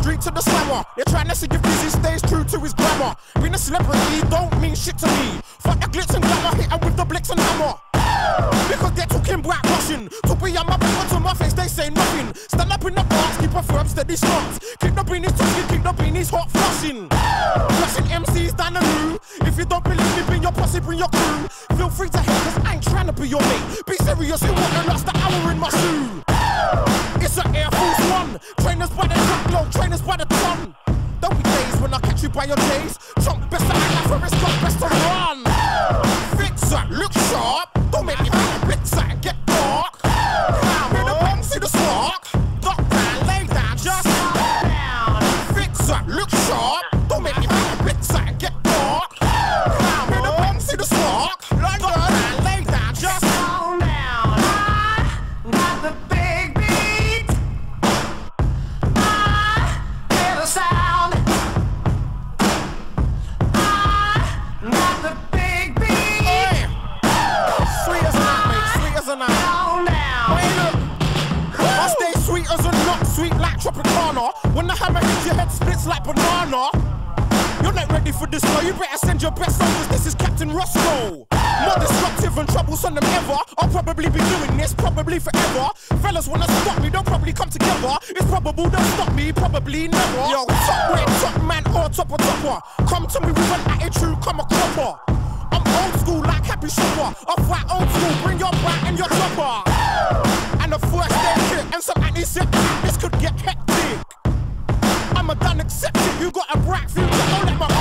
straight to the slammer. They're trying to see if Busy stays true to his grammar. Being a celebrity don't mean shit to me. Fuck the glitz and glamour, hit with the blitz and hammer. Because they're talking black Russian. To be on my back to my face, they say nothing. Stand up in the box, keep a firm, steady stance. Keep the beanies talking, keep the beanies hot flushing. Flushing MCs down the loo. If you don't believe me, bring your posse, bring your crew. Feel free to hate, cause I ain't trying to be your mate. Be serious, you won't lost the hour in my shoe. By your days. Sweet as a nut, sweet like Tropicana. When the hammer hits your head, splits like banana. You're not ready for this, so you better send your best soldiers. This is Captain Roscoe. More disruptive and troublesome than ever. I'll probably be doing this, probably forever. Fellas wanna stop me, they'll probably come together. It's probable they'll stop me, probably never. Yo, top way, top man or top of topper. Come to me with an attitude, come a cropper. I'm old school like Happy Shopper. I fight old school, bring your back and your chopper. And a first aid some antiseptic. This could get hectic. I'm a done accepted. You got a bright future, don't let my